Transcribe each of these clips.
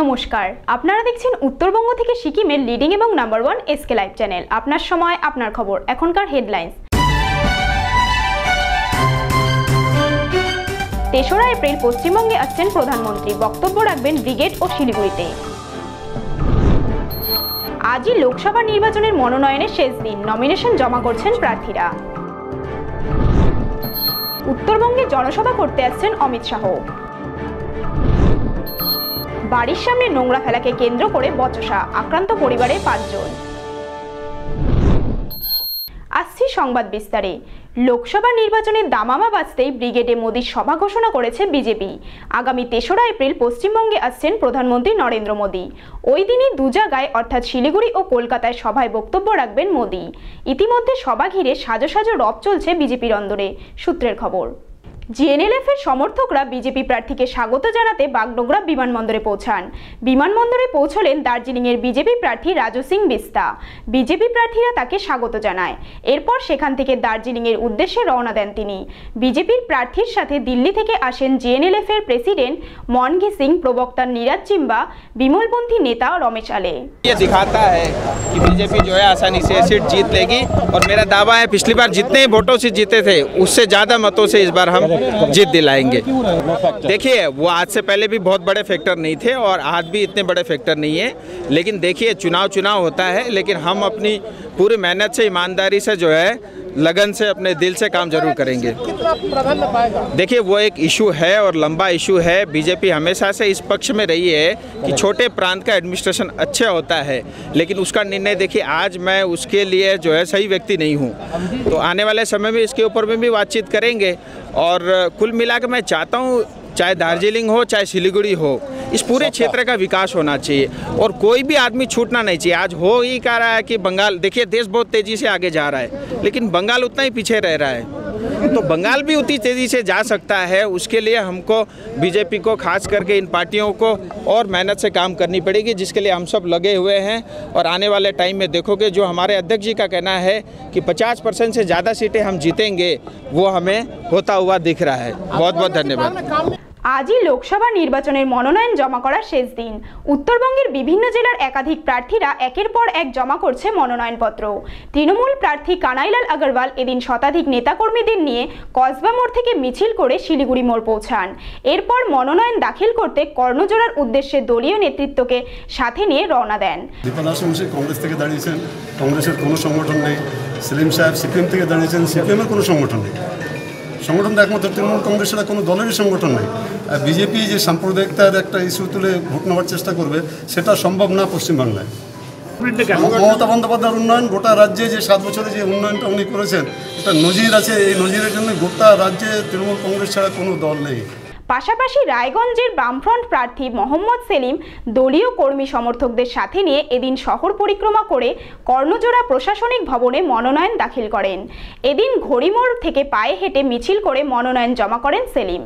নমস্কার। আপনারা দেখছেন উত্তরবঙ্গ থেকে সিকিমের লিডিং এবং number one SK live channel আপনার সময়, আপনার খবর। এখনকার হেডলাইন্স তেসরা এপ্রিল পশ্চিমবঙ্গে আসছেন প্রধানমন্ত্রী। বক্তব্য রাখবেন ব্রিগেড ও শিলিগুড়িতে। আজই লোকসভা নির্বাচনের মনোনয়নের শেষ দিন। নমিনেশন জমা করছেন প্রার্থীরা। উত্তরবঙ্গে জনসভা করতে আসছেন অমিত শাহ। বাড়ির সামনে নোংরা ফেলাকে কেন্দ্র করে বচসা, আক্রান্ত পরিবারের পাঁচজন। আসছি সংবাদ বিস্তারে। লোকসভা নির্বাচনের দামামা বাজতেই ব্রিগেডে মোদীর সভা ঘোষণা করেছে বিজেপি। আগামী তেসরা এপ্রিল পশ্চিমবঙ্গে আসছেন প্রধানমন্ত্রী নরেন্দ্র মোদী। ওই দিনই দু জায়গায়, অর্থাৎ শিলিগুড়ি ও কলকাতায় সভায় বক্তব্য রাখবেন মোদী। ইতিমধ্যে সভা ঘিরে সাজো সাজো রব চলছে বিজেপির অন্দরে। সূত্রের খবর। জিএনএলএফ এর সমর্থকরা বিজেপি প্রার্থীকে স্বাগত জানাতে বাগডোগরা বিমানবন্দরে পৌঁছান বিমানবন্দরে পৌঁছলেন দার্জিলিং এর বিজেপি প্রার্থী রাজু সিং বিস্তা বিজেপি প্রার্থীরা তাকে স্বাগত জানায় এরপর সেখান থেকে দার্জিলিং এর উদ্দেশ্যে রওনা দেন তিনি বিজেপির প্রার্থীর সাথে দিল্লি থেকে আসেন জিএনএলএফ এর প্রেসিডেন্ট মনঘি সিং প্রবক্তা নীরাজ চিম্বা বিমলপন্থী নেতা রমেশ আলে ये दिखाता है कि बीजेपी जो है आसानी से सीट जीत लेगी और मेरा दावा है पिछली बार जितने वोटों से जीते थे उससे ज़्यादा मतों से इस बार हम जीत दिलाएँगे। देखिए, वो आज से पहले भी बहुत बड़े फैक्टर नहीं थे और आज भी इतने बड़े फैक्टर नहीं है। लेकिन देखिए चुनाव चुनाव होता है, लेकिन हम अपनी पूरी मेहनत से, ईमानदारी से जो है लगन से अपने दिल से काम ज़रूर करेंगे। देखिए वो एक इशू है और लंबा इशू है। बीजेपी हमेशा से इस पक्ष में रही है कि छोटे प्रांत का एडमिनिस्ट्रेशन अच्छा होता है लेकिन उसका निर्णय देखिए आज मैं उसके लिए जो है सही व्यक्ति नहीं हूँ। तो आने वाले समय में इसके ऊपर में भी बातचीत करेंगे और कुल मिलाकर मैं चाहता हूँ चाहे दार्जिलिंग हो चाहे सिलीगुड़ी हो इस पूरे क्षेत्र का विकास होना चाहिए। और कोई भी आदमी छूटना नहीं चाहिए। आज हो ही कह रहा है कि बंगाल देखिए देश बहुत तेज़ी से आगे जा रहा है लेकिन बंगाल उतना ही पीछे रह रहा है। तो बंगाल भी उतनी तेज़ी से जा सकता है उसके लिए हमको बीजेपी को खास करके इन पार्टियों को और मेहनत से काम करनी पड़ेगी जिसके लिए हम सब लगे हुए हैं। और आने वाले टाइम में देखोगे जो हमारे अध्यक्ष जी का कहना है कि 50 परसेंट से ज़्यादा सीटें हम जीतेंगे वो हमें होता हुआ दिख रहा है। बहुत बहुत धन्यवाद। আজই লোকসভা নির্বাচনের মনোনয়ন জমা করার শেষ দিন। উত্তরবঙ্গের বিভিন্ন জেলার একাধিক প্রার্থীরা একের পর এক জমা করছে মনোনয়নপত্র। তৃণমূল প্রার্থী কানাইলাল আগরওয়াল এদিন শতাধিক নেতাকর্মীদের নিয়ে কসবা মোড় থেকে মিছিল করে শিলিগুড়ি মোড় পৌঁছান। এরপর মনোনয়ন দাখিল করতে কর্ণজোড়ার উদ্দেশ্যে দলীয় নেতৃত্বকে সাথে নিয়ে রওনা দেন। কংগ্রেস থেকে দাঁড়িয়েছেন। কংগ্রেসের কোনো সংগঠন নেই। সেলিম সাহেব সিপিএম থেকে দাঁড়িয়েছেন। সিপিএমের কোনো সংগঠন নেই। সংগঠন একমাত্র তৃণমূল কংগ্রেস ছাড়া কোনো দলেরই সংগঠন নেই। আর বিজেপি যে সাম্প্রদায়িকতার একটা ইস্যু তুলে ভোট নেওয়ার চেষ্টা করবে, সেটা সম্ভব না পশ্চিমবাংলায়। মমতা বন্দ্যোপাধ্যায়ের উন্নয়ন, গোটা রাজ্যে যে সাত বছরে যে উন্নয়নটা উনি করেছেন একটা নজির আছে। এই নজিরের জন্য গোটা রাজ্যে তৃণমূল কংগ্রেস ছাড়া কোনো দল নেই। পাশাপাশি রায়গঞ্জের বামফ্রন্ট প্রার্থী মোহাম্মদ সেলিম দলীয় কর্মী সমর্থকদের সাথে নিয়ে এদিন শহর পরিক্রমা করে কর্ণজোড়া প্রশাসনিক ভবনে মনোনয়ন দাখিল করেন। এদিন ঘড়িমোড় থেকে পায়ে হেঁটে মিছিল করে মনোনয়ন জমা করেন সেলিম।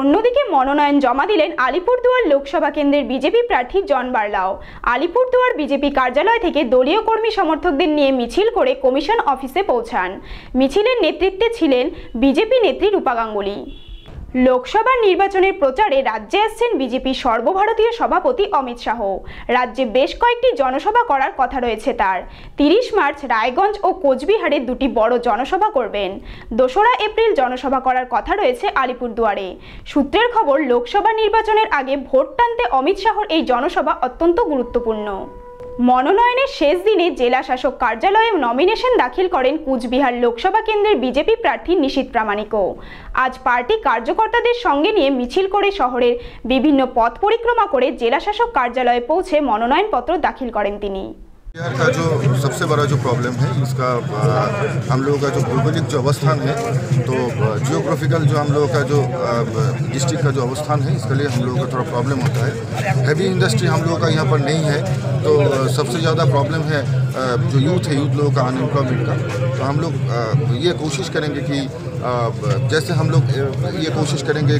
অন্যদিকে মনোনয়ন জমা দিলেন আলিপুরদুয়ার লোকসভা কেন্দ্রের বিজেপি প্রার্থী জন বার্লাও। আলিপুরদুয়ার বিজেপি কার্যালয় থেকে দলীয় কর্মী সমর্থকদের নিয়ে মিছিল করে কমিশন অফিসে পৌঁছান। মিছিলের নেতৃত্বে ছিলেন বিজেপি নেত্রী রূপা গাঙ্গুলি। লোকসভা নির্বাচনের প্রচারে রাজ্যে আসছেন বিজেপি সর্বভারতীয় সভাপতি অমিত শাহ। রাজ্যে বেশ কয়েকটি জনসভা করার কথা রয়েছে তার। তিরিশ মার্চ রায়গঞ্জ ও কোচবিহারে দুটি বড় জনসভা করবেন। দোসরা এপ্রিল জনসভা করার কথা রয়েছে আলিপুরদুয়ারে। সূত্রের খবর, লোকসভা নির্বাচনের আগে ভোট টানতে অমিত শাহর এই জনসভা অত্যন্ত গুরুত্বপূর্ণ। মনোনয়নের শেষ দিনে জেলা শাসক কার্যালয়ে নমিনেশন দাখিল করেন কুচবিহার লোকসভা কেন্দ্রের বিজেপি প্রার্থী নিশীত প্রামাণিকও। আজ পার্টি কার্যকর্তাদের সঙ্গে নিয়ে মিছিল করে শহরের বিভিন্ন পথ পরিক্রমা করে জেলা শাসক কার্যালয়ে পৌঁছে মনোনয়নপত্র দাখিল করেন তিনি। बिहार का जो सबसे बड़ा जो प्रॉब्लम है इसका आ, हम लोगों का जो भौगोलिक जो अवस्थान है तो जियोग्राफिकल जो हम लोगों का जो डिस्ट्रिक्ट का जो अवस्थान है इसके लिए हम लोगों का थोड़ा प्रॉब्लम होता है। हैवी इंडस्ट्री हम लोगों का यहाँ पर नहीं है तो सबसे ज़्यादा प्रॉब्लम है जो यूथ है यूथ लोगों का अनएम्प्लॉयमेंट का। तो हम लोग ये कोशिश करेंगे कि जैसे हम लोग ये कोशिश करेंगे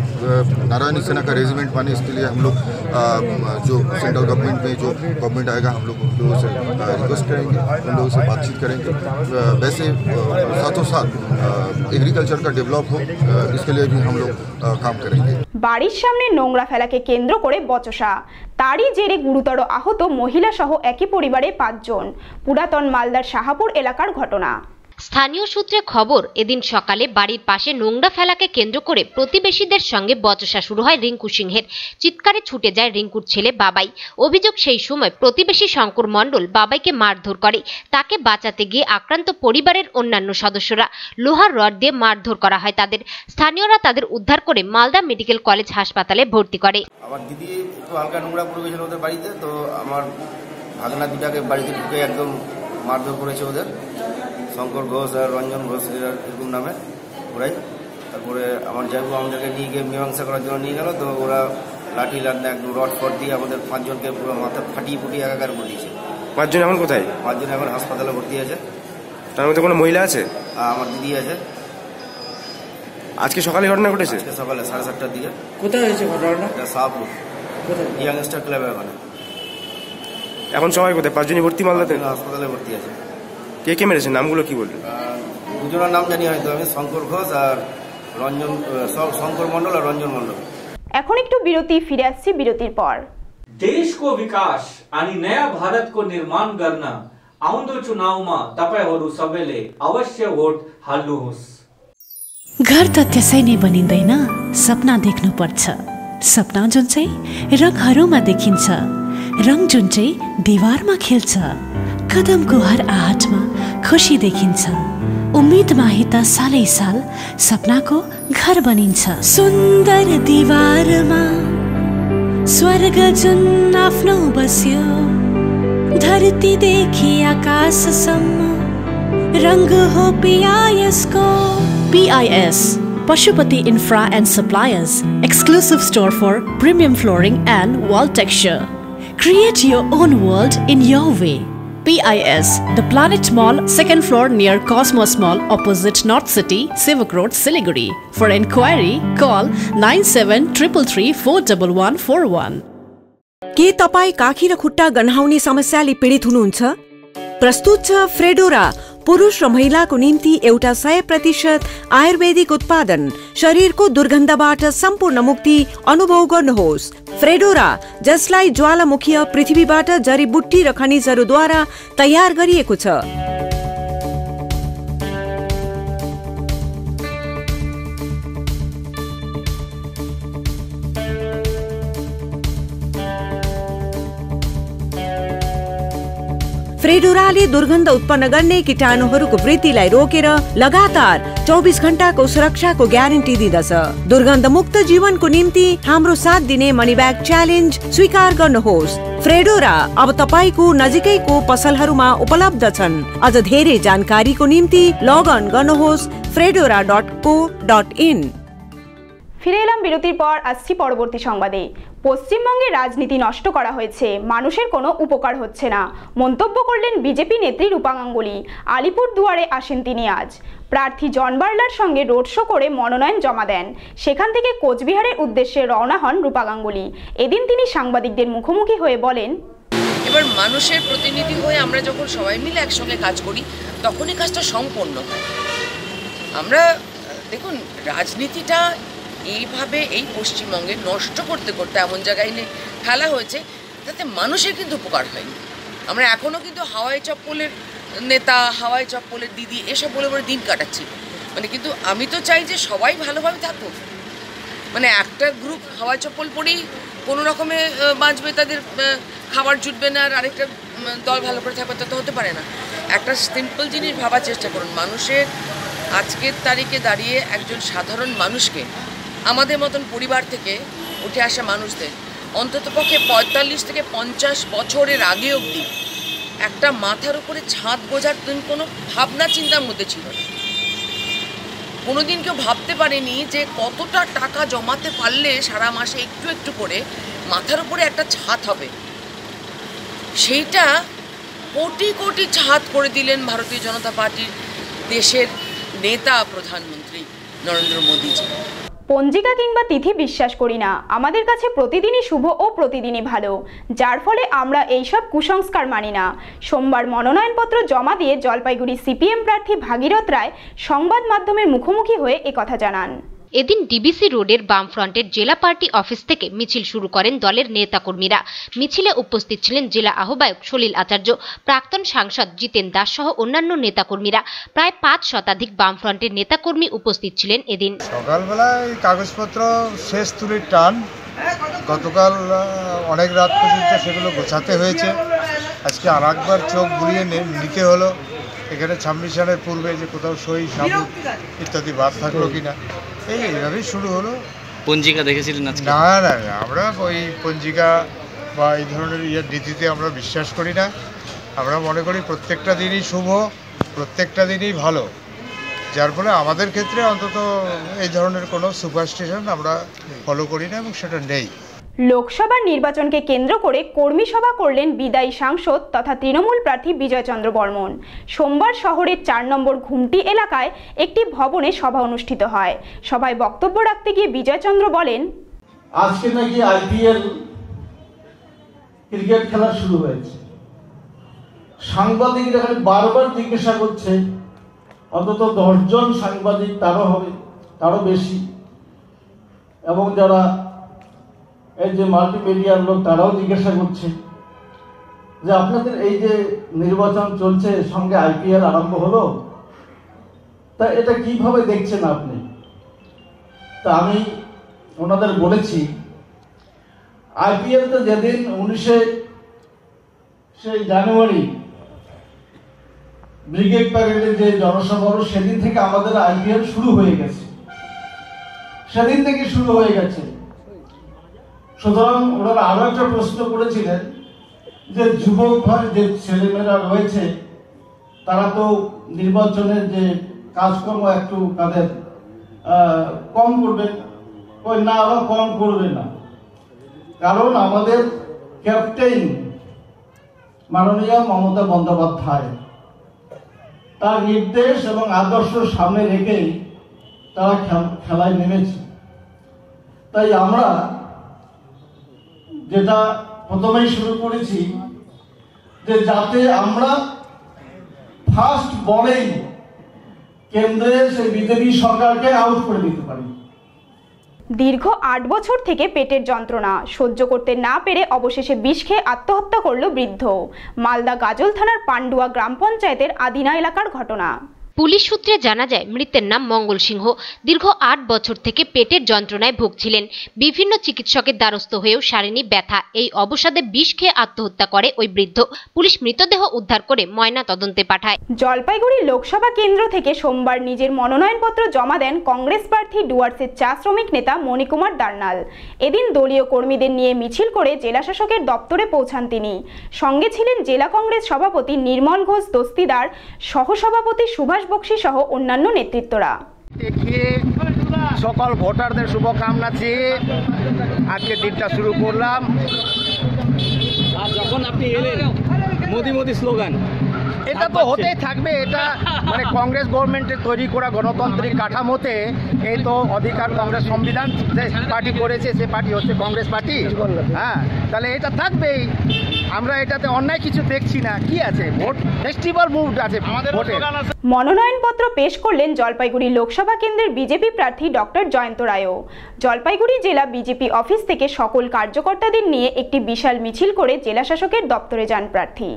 नारायणी सेना का रेजिमेंट पाने इसके लिए हम लोग जो सेंट्रल गवर्नमेंट में जो गवर्नमेंट आएगा हम लोग उन लोगों से रिक्वेस्ट करेंगे उन लोगों से बातचीत करेंगे अ, वैसे अ, साथों साथ एग्रीकल्चर का डेवलप हो अ, इसके लिए भी हम लोग अ, काम करेंगे বাড়ির সামনে নোংরা ফেলাকে কেন্দ্র করে বচসা তারই জেরে গুরুতর আহত মহিলা সহ একই পরিবারে পাঁচজন পুরাতন মালদার শাহাপুর এলাকার ঘটনা স্থানীয় সূত্রে খবর, এদিন সকালে বাড়ির পাশে নোংরা ফেলাকে কেন্দ্র করে প্রতিবেশীদের সঙ্গে বচসা শুরু হয় রিঙ্কু সিংহের। চিৎকারে ছুটে যায় রিঙ্কুর ছেলে বাবাই। অভিযোগ সেই সময় প্রতিবেশী শঙ্কর মণ্ডল বাবাইকে মারধর করে। তাকে বাঁচাতে গিয়ে আক্রান্ত পরিবারের অন্যান্য সদস্যরা লোহার রড দিয়ে মারধর করা হয় তাদের। স্থানীয়রা তাদের উদ্ধার করে মালদা মেডিকেল কলেজ হাসপাতালে ভর্তি করে। আমার দিদি হালকা নোংরা ওদের বাড়িতে, তো আমার ভাগনা দুটাকে বাড়িতে ঢুকে একদম মারধর করেছে ওদের। শঙ্কর ঘোষ আর রঞ্জন ঘোষ এরকম নামে ওরাই। তারপরে আমার জায়গা আমাদেরকে নিয়ে গিয়ে মীমাংসা করার জন্য নিয়ে গেল তো ওরা লাঠি লাঠনা একদম রড ফট দিয়ে আমাদের পাঁচজনকে পুরো মাথা ফাটিয়ে ফুটিয়ে একাকার করে দিয়েছে। পাঁচজন এখন কোথায়? পাঁচজন এখন হাসপাতালে ভর্তি আছে। তার মধ্যে কোনো মহিলা আছে? আর আমার দিদি আছে। আজকে সকালে ঘটনা ঘটেছে? আজকে সকালে সাড়ে সাতটার দিকে। কোথায় হয়েছে ঘটনাটা? এটা শাহপুর। কোথায়? ইয়াংস্টার ক্লাবের ওখানে। এখন সবাই কোথায়? পাঁচজনই ভর্তি মালদাতে? হাসপাতালে ভর্তি আছে। কে কে মেরেছে নামগুলো কি বলবেন আর দুজনের নাম জানি হয়তো আমি শঙ্কর ঘোষ আর রঞ্জন আহ, শ- শঙ্কর মণ্ডল আর রঞ্জন মণ্ডল এখন একটু বিরতি ফিরে আসছি বিরতির পর देश को विकास आणि नया भारत को निर्माण गर्न आउँदो चुनावमा तपाईँहरू सबैले अवश्य भोट हाल्नुहोस् घर त त्यसै नै बनिँदैन सपना देख्नुपर्छ सपना जुन चाहिँ रङहरूमा देखिन्छ रङ जुन चाहिँ दिवारमा खेल्छ कदमको हर आहटमा खुसी देखिन्छ उम्मेदमा त सालै साल सपनाको घर बनिन्छ सुन्दर दिवारमा स्वर्ग जुन आफ्नो बस्यो धरतीदेखि आकाशसम्म रङ्ग हो पिआइएसको PIS Pashupati Infra and Suppliers exclusive store for premium flooring and wall texture. Create your own world in your way. PIS, the Planet Mall, second floor near Cosmos Mall, opposite North City, Sivak Road, Siliguri. For inquiry, call 9733341141. के तपाईँ काखी र खुट्टा गन्हाउने समस्याले पीडित हुनुहुन्छ प्रस्तुत छ फ्रेडोरा पुरुष र महिलाको निम्ति एउटा सय प्रतिशत आयुर्वेदिक उत्पादन शरीरको दुर्गन्धबाट सम्पूर्ण मुक्ति अनुभव गर्नुहोस्। फ्रेडोरा जसलाई ज्वालामुखीय पृथ्वीबाट जडीबुट्टी र खनिजहरूद्वारा तयार गरिएको छ। फ्रेडोराले दुर्गन्ध उत्पन्न गर्ने कीटाणुहरूको वृद्धिलाई रोकेर लगातार चौबिस घण्टाको सुरक्षाको ग्यारेन्टी दिँदछ दुर्गन्ध मुक्त जीवनको निम्ति हाम्रो साथ दिने मनी ब्याग च्यालेन्ज स्वीकार गर्नुहोस् फ्रेडोरा अब तपाईँको नजिकैको पसलहरूमा उपलब्ध छन् अझ धेरै जानकारीको निम्ति लगअन गर्नुहोस् फ्रेडोरा डट को डट इन ফিরে এলাম বিরতির পর আসছি পরবর্তী সংবাদে পশ্চিমবঙ্গে রাজনীতি নষ্ট করা হয়েছে। মানুষের কোনো উপকার হচ্ছে না। মন্তব্য করলেন বিজেপি নেত্রী রূপা গাঙ্গুলি। আলিপুর দুয়ারে আসেন তিনি আজ। প্রার্থী জন বার্লার সঙ্গে রোড শো করে মনোনয়ন জমা দেন। সেখান থেকে কোচবিহারের উদ্দেশ্যে রওনা হন রূপা গাঙ্গুলি। এদিন তিনি সাংবাদিকদের মুখোমুখি হয়ে বলেন, এবার মানুষের প্রতিনিধি হয়ে আমরা যখন সবাই মিলে একসঙ্গে কাজ করি, তখনই কাজটা সম্পন্ন হয়। আমরা, দেখুন, রাজনীতিটা এইভাবে এই পশ্চিমবঙ্গে নষ্ট করতে করতে এমন জায়গায় এনে ফেলা হয়েছে যাতে মানুষের কিন্তু উপকার হয়নি। আমরা এখনও কিন্তু হাওয়াই চপ্পলের নেতা, হাওয়াই চপ্পলের দিদি এসব বলে বলে দিন কাটাচ্ছি। মানে কিন্তু আমি তো চাই যে সবাই ভালোভাবে থাকুক। মানে একটা গ্রুপ হাওয়াই চপ্পল পরেই কোনো রকমে বাঁচবে, তাদের খাবার জুটবে না আর আরেকটা দল ভালো করে থাকবে তা তো হতে পারে না। একটা সিম্পল জিনিস ভাবার চেষ্টা করুন। মানুষের আজকের তারিখে দাঁড়িয়ে একজন সাধারণ মানুষকে আমাদের মতন পরিবার থেকে উঠে আসা মানুষদের অন্ততপক্ষে পঁয়তাল্লিশ থেকে পঞ্চাশ বছরের আগে অবধি একটা মাথার উপরে ছাদ বোঝার কোনো ভাবনা, চিন্তার মধ্যে ছিল না। কোনোদিন কেউ ভাবতে পারেনি যে কতটা টাকা জমাতে পারলে সারা মাসে একটু একটু করে মাথার উপরে একটা ছাদ হবে। সেইটা কোটি কোটি ছাদ করে দিলেন ভারতীয় জনতা পার্টির দেশের নেতা প্রধানমন্ত্রী নরেন্দ্র মোদীজি। পঞ্জিকা কিংবা তিথি বিশ্বাস করি না। আমাদের কাছে প্রতিদিনই শুভ ও প্রতিদিনই ভালো। যার ফলে আমরা এইসব কুসংস্কার মানি না। সোমবার মনোনয়নপত্র জমা দিয়ে জলপাইগুড়ি সিপিএম প্রার্থী ভাগীরথ রায় সংবাদ মাধ্যমের মুখোমুখি হয়ে কথা জানান। এদিন ডিবিসি রোডের বামফ্রন্টের জেলা পার্টি অফিস থেকে মিছিল শুরু করেন দলের নেতাকর্মীরা। মিছিলে উপস্থিত ছিলেন জেলা আহ্বায়ক সলিল আচার্য, প্রাক্তন সাংসদ জিতেন দাস সহ অন্যান্য নেতাকর্মীরা। প্রায় পাঁচ শতাধিক বামফ্রন্টের নেতাকর্মী উপস্থিত ছিলেন এদিন। সকালবেলায় কাগজপত্র শেষ তুলির টান। গতকাল অনেক রাত পর্যন্ত সেগুলো গোছাতে হয়েছে। আজকে আর চোখ বুলিয়ে নিতে হলো। এখানে ছাব্বিশ পূর্বে যে কোথাও সই সাবুত ইত্যাদি বাদ থাকল কিনা এই এইভাবেই শুরু হলো। পঞ্জিকা দেখেছিলেন আজকে? না না না, আমরা ওই পঞ্জিকা বা এই ধরনের ইয়ের নীতিতে আমরা বিশ্বাস করি না। আমরা মনে করি প্রত্যেকটা দিনই শুভ প্রত্যেকটা দিনই ভালো। যার ফলে আমাদের ক্ষেত্রে অন্তত এই ধরনের কোনো সুপারস্টিশন আমরা ফলো করি না এবং সেটা নেই। লোকসভার নির্বাচনকে কেন্দ্র করে কর্মী সভা করলেন বিদায়ী সাংসদ তথা তৃণমূল প্রার্থী বিজয়চন্দ্র বর্মন। সোমবার শহরের চার নম্বর ঘুমটি এলাকায় একটি ভবনে সভা অনুষ্ঠিত হয়। সভায় বক্তব্য রাখতে গিয়ে বিজয়চন্দ্র বলেন, আজকে নাকি আইপিএল ক্রিকেট খেলা শুরু হয়েছে। সাংবাদিকরা খালি বারবার জিজ্ঞাসা করছে, অন্তত দশজন সাংবাদিক তারও হবে, তারও বেশি। এবং যারা এই যে মাল্টিমিডিয়ার লোক, তারাও জিজ্ঞাসা করছে যে আপনাদের এই যে নির্বাচন চলছে, সঙ্গে আইপিএল আরম্ভ হলো? তা এটা কীভাবে দেখছেন আপনি? তা আমি ওনাদের বলেছি আইপিএল তো যেদিন উনিশে সেই জানুয়ারি ব্রিগেড প্যারেডের যে জনসভা সেদিন থেকে আমাদের আইপিএল শুরু হয়ে গেছে। সেদিন থেকে শুরু হয়ে গেছে। সুতরাং ওনারা আরও একটা প্রশ্ন করেছিলেন যে যুবক ভাই যে ছেলেমেয়েরা রয়েছে, তারা তো নির্বাচনের যে কাজকর্ম একটু তাদের কম করবেন ওই না আবার কম করবে না। কারণ আমাদের ক্যাপ্টেন মাননীয় মমতা বন্দ্যোপাধ্যায়, তার নির্দেশ এবং আদর্শ সামনে রেখেই তারা খেল- খেলায় নেমেছে। তাই আমরা যেটা প্রথমেই শুরু করেছি, যে যাতে আমরা ফার্স্ট বলেই কেন্দ্রের সেই বিজেপি সরকারকে আউট করে দিতে পারি। দীর্ঘ আট বছর থেকে পেটের যন্ত্রণা, সহ্য করতে না পেরে অবশেষে বিষ খেয়ে আত্মহত্যা করল বৃদ্ধ। মালদা গাজল থানার পান্ডুয়া গ্রাম পঞ্চায়েতের আদিনা এলাকার ঘটনা। পুলিশ সূত্রে জানা যায়, মৃতের নাম মঙ্গল সিংহ। দীর্ঘ আট বছর থেকে পেটের যন্ত্রণায় ভুগছিলেন। বিভিন্ন চিকিৎসকের দ্বারস্থ হয়েও সারেনি ব্যথা। এই অবসাদে বিষ খেয়ে আত্মহত্যা করে ওই বৃদ্ধ। পুলিশ মৃতদেহ উদ্ধার করে ময়না তদন্তে পাঠায়। জলপাইগুড়ি লোকসভা কেন্দ্র থেকে সোমবার নিজের মনোনয়নপত্র জমা দেন কংগ্রেস প্রার্থী ডুয়ার্সের চা শ্রমিক নেতা মণিকুমার দার্নাল। এদিন দলীয় কর্মীদের নিয়ে মিছিল করে জেলাশাসকের দপ্তরে পৌঁছান তিনি। সঙ্গে ছিলেন জেলা কংগ্রেস সভাপতি নির্মল ঘোষ দস্তিদার, সহসভাপতি সুভাষ বক্সি সহ অন্যান্য নেতৃত্বরা। দেখিয়ে সকল ভোটারদের শুভকামনা চেয়ে আজকে দিনটা শুরু করলাম। আর যখন আপনি এলেন মোদি মোদি স্লোগান। এটা তো হতেই থাকবে এটা মানে কংগ্রেস গভর্নমেন্টের তৈরি করা গণতান্ত্রিক কাঠামোতে এই তো অধিকার কংগ্রেস সংবিধান যে পার্টি করেছে সে পার্টি হচ্ছে কংগ্রেস পার্টি। হ্যাঁ তাহলে এটা থাকবেই। আমরা এটাতে অন্যায় কিছু দেখছি না। কি আছে? ভোট ফেস্টিভ্যাল মুড আছে ভোটের মনোনয়নপত্র পেশ করলেন জলপাইগুড়ি লোকসভা কেন্দ্রের বিজেপি প্রার্থী ডক্টর জয়ন্ত রায়ও। জলপাইগুড়ি জেলা বিজেপি অফিস থেকে সকল কার্যকর্তাদের নিয়ে একটি বিশাল মিছিল করে জেলা শাসকের দপ্তরে যান প্রার্থী।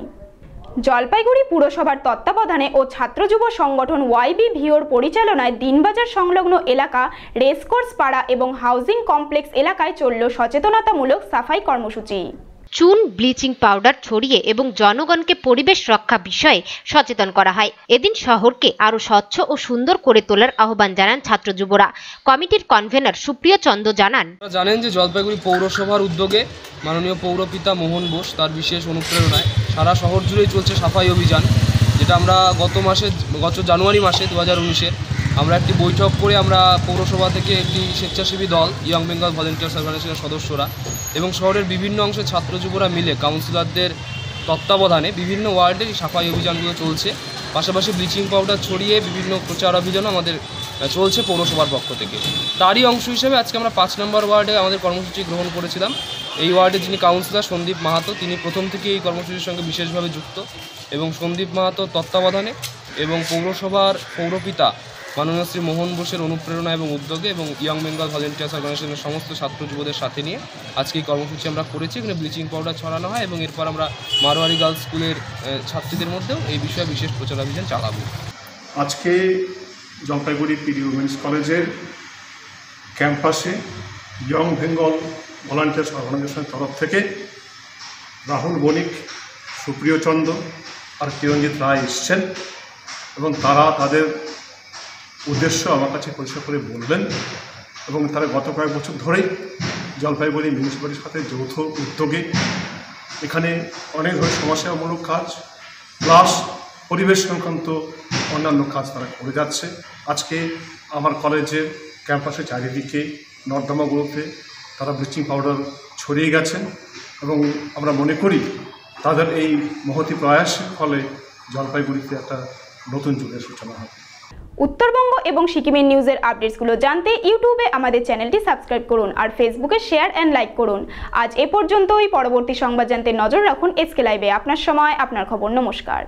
জলপাইগুড়ি পুরসভার তত্ত্বাবধানে ও ছাত্র যুব সংগঠন ওয়াইবি ভিওর পরিচালনায় দিনবাজার সংলগ্ন এলাকা রেসকোর্স পাড়া এবং হাউজিং কমপ্লেক্স এলাকায় চলল সচেতনতামূলক সাফাই কর্মসূচি। চুন, ব্লিচিং পাউডার ছড়িয়ে এবং জনগণকে পরিবেশ রক্ষা বিষয়ে সচেতন করা হয়। এদিন শহরকে আরও স্বচ্ছ ও সুন্দর করে তোলার আহ্বান জানান ছাত্র যুবরা। কমিটির কনভেনার সুপ্রিয় চন্দ জানান জানেন যে জলপাইগুড়ি পৌরসভার উদ্যোগে মাননীয় পৌরপিতা মোহন বোস তার বিশেষ অনুপ্রেরণায় সারা শহর জুড়েই চলছে সাফাই অভিযান, যেটা আমরা গত মাসে, গত জানুয়ারি মাসে দু হাজার উনিশের আমরা একটি বৈঠক করে আমরা পৌরসভা থেকে একটি স্বেচ্ছাসেবী দল ইয়ং বেঙ্গল ভলেন্টিয়ার্স অর্গানাইজেশনের সদস্যরা এবং শহরের বিভিন্ন অংশে ছাত্র যুবরা মিলে কাউন্সিলরদের তত্ত্বাবধানে বিভিন্ন ওয়ার্ডে সাফাই অভিযানগুলো চলছে। পাশাপাশি ব্লিচিং পাউডার ছড়িয়ে বিভিন্ন প্রচার অভিযানও আমাদের চলছে পৌরসভার পক্ষ থেকে। তারই অংশ হিসেবে আজকে আমরা পাঁচ নম্বর ওয়ার্ডে আমাদের কর্মসূচি গ্রহণ করেছিলাম। এই ওয়ার্ডে যিনি কাউন্সিলর সন্দীপ মাহাতো, তিনি প্রথম থেকে এই কর্মসূচির সঙ্গে বিশেষভাবে যুক্ত এবং সন্দীপ মাহাতো তত্ত্বাবধানে এবং পৌরসভার পৌরপিতা মাননীয় মোহন বোসের অনুপ্রেরণা এবং উদ্যোগে এবং ইয়ং বেঙ্গল ভলেন্টিয়ার্স অর্গানাইজেশনের সমস্ত ছাত্র যুবদের সাথে নিয়ে আজকে এই কর্মসূচি আমরা করেছি। এখানে ব্লিচিং পাউডার ছড়ানো হয় এবং এরপর আমরা মারোয়ারি গার্লস স্কুলের ছাত্রীদের মধ্যেও এই বিষয়ে বিশেষ প্রচারাভিযান চালাবো। আজকে জলপাইগুড়ি পিডি উমেন্স কলেজের ক্যাম্পাসে ইয়ং বেঙ্গল ভলান্টিয়ার্স অর্গানাইজেশনের তরফ থেকে রাহুল বণিক, সুপ্রিয় চন্দ্র আর কিরঞ্জিত রায় এসছেন এবং তারা তাদের উদ্দেশ্য আমার কাছে পরিষ্কার করে বললেন এবং তারা গত কয়েক বছর ধরেই জলপাইগুড়ি মিউনিসিপ্যালিটির সাথে যৌথ উদ্যোগে এখানে অনেক ধরনের সমস্যামূলক কাজ প্লাস পরিবেশ সংক্রান্ত অন্যান্য কাজ তারা করে যাচ্ছে। আজকে আমার কলেজের ক্যাম্পাসের চারিদিকে নর্দমাগুলোতে তারা ব্লিচিং পাউডার ছড়িয়ে গেছেন এবং আমরা মনে করি তাদের এই মহতি প্রয়াসের ফলে জলপাইগুড়িতে একটা নতুন যুগের সূচনা হবে। উত্তরবঙ্গ এবং সিকিমের নিউজের আপডেটসগুলো জানতে ইউটিউবে আমাদের চ্যানেলটি সাবস্ক্রাইব করুন আর ফেসবুকে শেয়ার অ্যান্ড লাইক করুন। আজ এ পর্যন্তই। পরবর্তী সংবাদ জানতে নজর রাখুন এসকে লাইভে। আপনার সময়, আপনার খবর। নমস্কার।